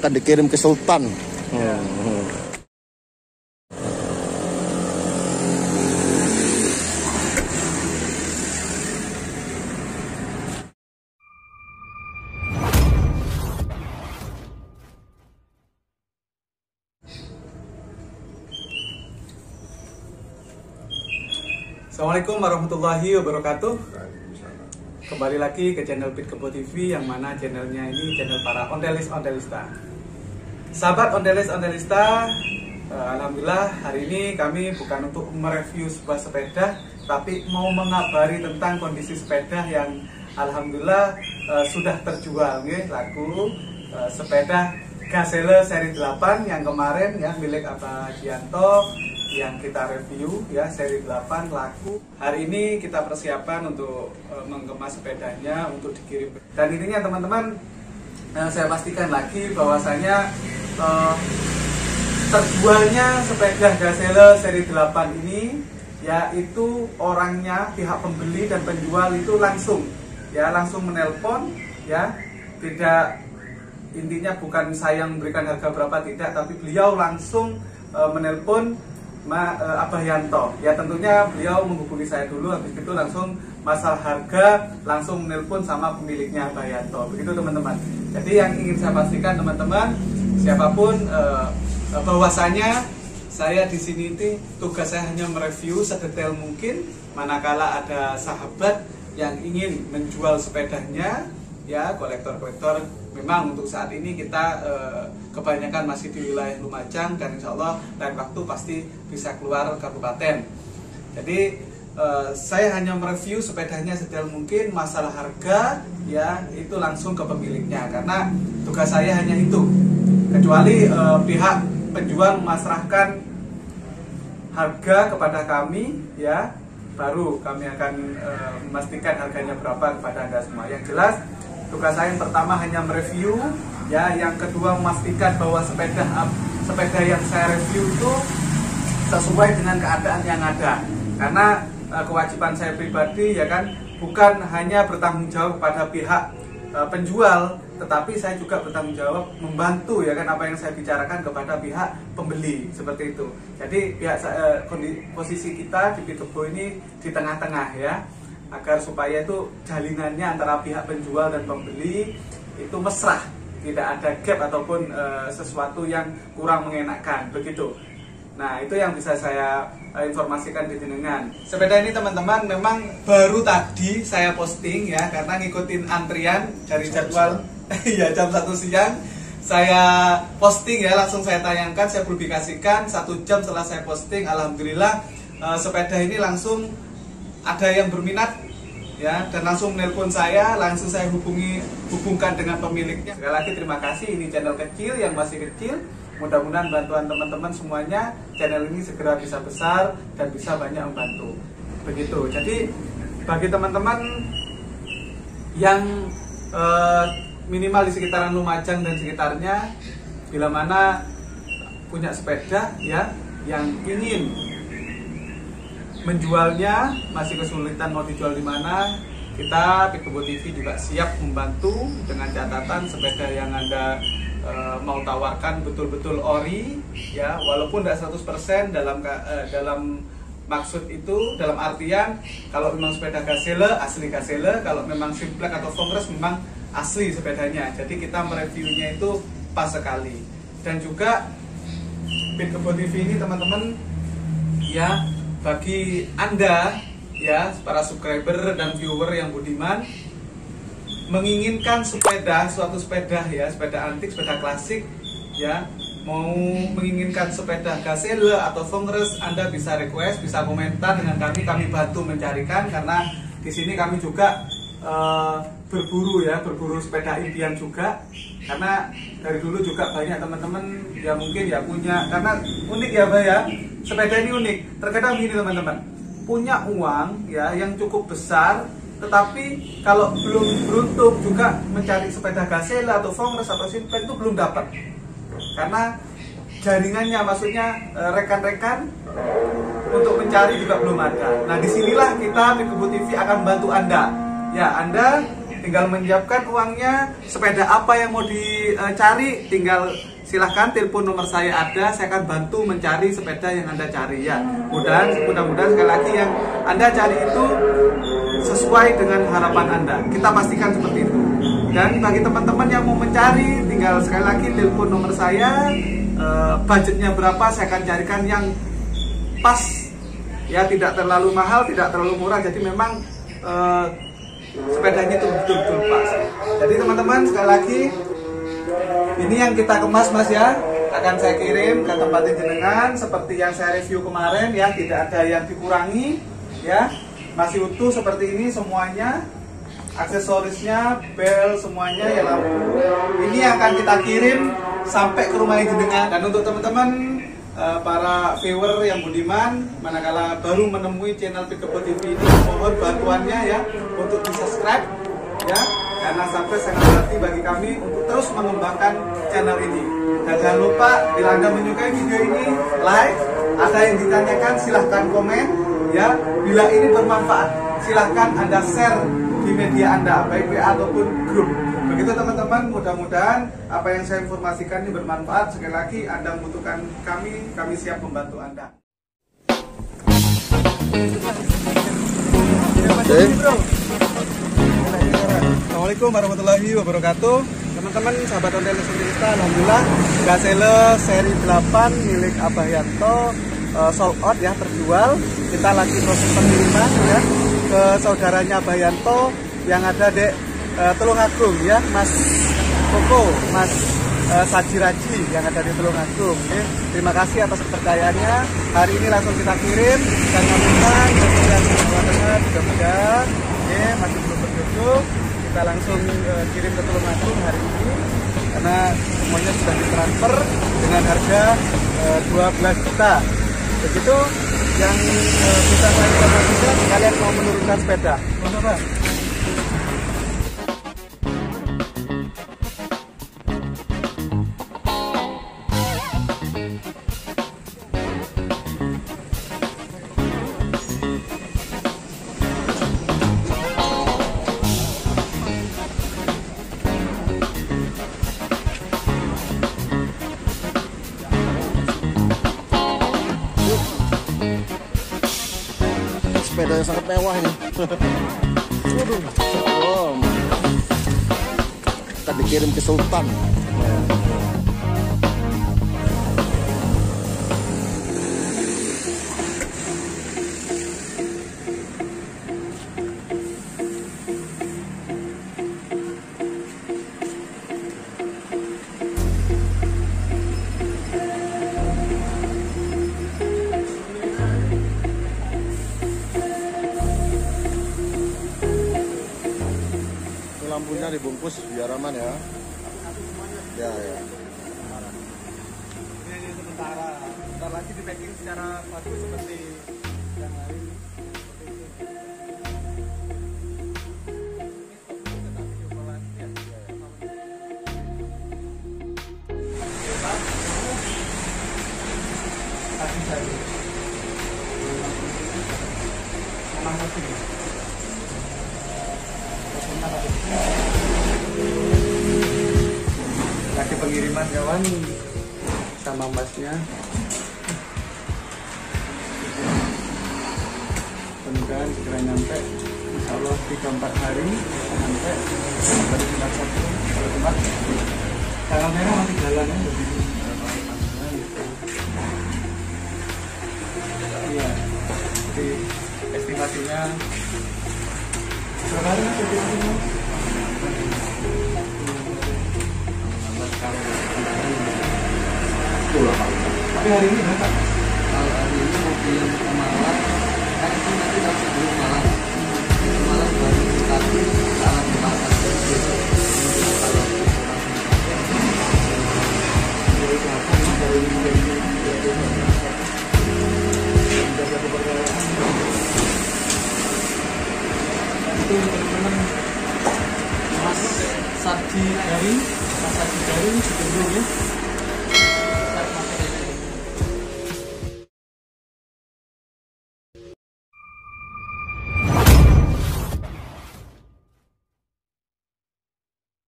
akan dikirim ke Sultan. Hmm. Assalamualaikum warahmatullahi wabarakatuh. Kembali lagi ke channel Pit Kebo TV yang mana channelnya ini channel para ondelis ondelista. Sahabat ondelis ondelista, eh, alhamdulillah hari ini kami bukan untuk mereview sebuah sepeda, tapi mau mengabari tentang kondisi sepeda yang alhamdulillah eh, sudah terjual, nih laku eh, sepeda Gazelle seri 8 yang kemarin ya milik Abah Dianto yang kita review ya seri 8 laku. Hari ini kita persiapan untuk mengemas sepedanya untuk dikirim. Dan intinya teman-teman saya pastikan lagi bahwasanya uh, terjualnya sepeda Gazelle seri 8 ini yaitu orangnya pihak pembeli dan penjual itu langsung. Ya langsung menelpon ya. Tidak intinya bukan saya memberikan harga berapa tidak. Tapi beliau langsung e, menelpon Ma, e, Abah Yanto. Ya tentunya beliau menghubungi saya dulu. Habis itu langsung masalah harga langsung menelpon sama pemiliknya Abah Yanto. Begitu teman-teman. Jadi yang ingin saya pastikan teman-teman siapa pun e, bahwasanya saya di sini itu tugas saya hanya mereview sedetail mungkin manakala ada sahabat yang ingin menjual sepedanya ya kolektor-kolektor. Memang untuk saat ini kita eh, kebanyakan masih di wilayah Lumajang dan insya Allah lain waktu pasti bisa keluar kabupaten. Jadi eh, saya hanya mereview sepedanya sedetail mungkin masalah harga ya itu langsung ke pemiliknya. Karena tugas saya hanya itu kecuali eh, pihak penjual memasrahkan harga kepada kami ya baru kami akan uh, memastikan harganya berapa kepada anda semua. Yang jelas tugas saya yang pertama hanya mereview ya yang kedua memastikan bahwa sepeda sepeda yang saya review itu sesuai dengan keadaan yang ada. Karena uh, kewajiban saya pribadi ya kan bukan hanya bertanggung jawab kepada pihak uh, penjual tetapi saya juga bertanggung jawab membantu ya kan apa yang saya bicarakan kepada pihak pembeli seperti itu. Jadi pihak uh, posisi kita di Pitebo ini di tengah-tengah ya agar supaya itu jalinannya antara pihak penjual dan pembeli itu mesra tidak ada gap ataupun e, sesuatu yang kurang mengenakan begitu nah itu yang bisa saya e, informasikan di jenengan. Sepeda ini teman-teman memang baru tadi saya posting ya karena ngikutin antrian dari jadwal ya jam satu siang. Saya posting ya langsung saya tayangkan saya publikasikan. Satu jam setelah saya posting alhamdulillah e, sepeda ini langsung ada yang berminat ya dan langsung menelpon saya langsung saya hubungi hubungkan dengan pemiliknya. Sekali lagi terima kasih. Ini channel kecil yang masih kecil mudah-mudahan bantuan teman-teman semuanya channel ini segera bisa besar dan bisa banyak membantu. Begitu. Jadi bagi teman-teman yang eh, minimal di sekitaran Lumajang dan sekitarnya bila mana punya sepeda ya yang ingin menjualnya masih kesulitan mau dijual di mana kita Pikebo TV juga siap membantu dengan catatan sepeda yang anda e, mau tawarkan betul-betul ori ya walaupun tidak 100% dalam e, dalam maksud itu dalam artian kalau memang sepeda Gazelle asli Gazelle kalau memang Simplex atau Congress memang asli sepedanya. Jadi kita mereviewnya itu pas sekali. Dan juga Pikebo TV ini teman-teman ya bagi Anda ya para subscriber dan viewer yang budiman menginginkan sepeda suatu sepeda ya sepeda antik sepeda klasik ya. Mau menginginkan sepeda Gazelle atau Fongres Anda bisa request bisa komentar dengan kami kami bantu mencarikan karena di sini kami juga uh, berburu ya berburu sepeda impian juga. Karena dari dulu juga banyak teman-teman ya mungkin ya punya karena unik ya Pak ya. Sepeda ini unik. Terkadang begini teman-teman, punya uang ya yang cukup besar, tetapi kalau belum beruntung juga mencari sepeda Gazelle atau Fongres atau Simplex itu belum dapat. Karena jaringannya maksudnya eh, rekan-rekan untuk mencari juga belum ada. Nah di sinilah kita Mikubu TV akan bantu Anda. Ya Anda tinggal menyiapkan uangnya sepeda apa yang mau dicari tinggal silahkan telepon nomor saya ada saya akan bantu mencari sepeda yang anda cari ya mudah mudah-mudahan sekali lagi yang anda cari itu sesuai dengan harapan anda. Kita pastikan seperti itu. Dan bagi teman-teman yang mau mencari tinggal sekali lagi telepon nomor saya. Eh, budgetnya berapa saya akan carikan yang pas. Ya tidak terlalu mahal tidak terlalu murah. Jadi memang eh, sepedanya itu betul-betul pas. Jadi teman-teman sekali lagi ini yang kita kemas mas ya. Akan saya kirim ke tempat jenengan. Seperti yang saya review kemarin ya tidak ada yang dikurangi ya masih utuh seperti ini semuanya. Aksesorisnya bel semuanya ya lampu ini akan kita kirim sampai ke rumah jenengan dan untuk teman-teman eh, para viewer yang budiman manakala baru menemui channel Pikebo TV ini mohon bantuannya ya untuk di subscribe ya. Karena sampai sangat berarti bagi kami untuk terus mengembangkan channel ini. Dan jangan lupa bila anda menyukai video ini like. Ada yang ditanyakan silahkan komen ya bila ini bermanfaat silahkan anda share di media anda baik WA ataupun grup. Begitu teman-teman mudah-mudahan apa yang saya informasikan ini bermanfaat. Sekali lagi anda membutuhkan kami kami siap membantu anda. Assalamualaikum warahmatullahi wabarakatuh. Teman-teman sahabat Sentirista Alhamdulillah Gazelle seri 8 milik Abah Yanto uh, sold out ya terjual. Kita lagi proses pengiriman ya ke saudaranya Abah Yanto yang ada di uh, Tulungagung ya Mas Koko, Mas uh, Sajiraji yang ada di Tulungagung. Ya. Terima kasih atas kepercayaannya. Hari ini langsung kita kirim dan Jawa Tengah mudah-mudahan ya, masih belum berjodoh kita langsung uh, kirim ke Tulungagung hari ini karena semuanya sudah ditransfer dengan harga uh, 12 juta begitu yang uh, bisa saya informasikan kalian mau menurunkan sepeda. Mana, yang sangat mewah ini. Waduh. Oh. Kita dikirim ke Sultan. Dibungkus biar aman ya. Ya ya. ini, sementara ntar lagi di packing secara bagus seperti lagi pengiriman kawan sama masnya. Mudah-mudahan segera nyampe. Insya Allah 3-4 hari nyampe. Baru Jumat Sabtu kalau Jumat tanggal merah masih jalan ya iya. Jadi estimasinya berapa hari mas tapi hari ini berapa kalau hari ini mobil yang ke Malang kan itu nanti dulu Malang ke Malang baru tapi salah di pasar besok kalau dari belakang dari dari dari itu teman-teman Mas Sarji Garing Mas Sarji Garing ditunggu ya